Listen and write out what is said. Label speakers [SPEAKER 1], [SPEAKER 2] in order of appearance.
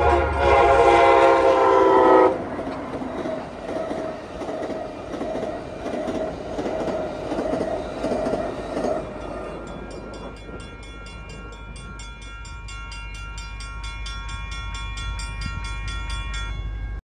[SPEAKER 1] Música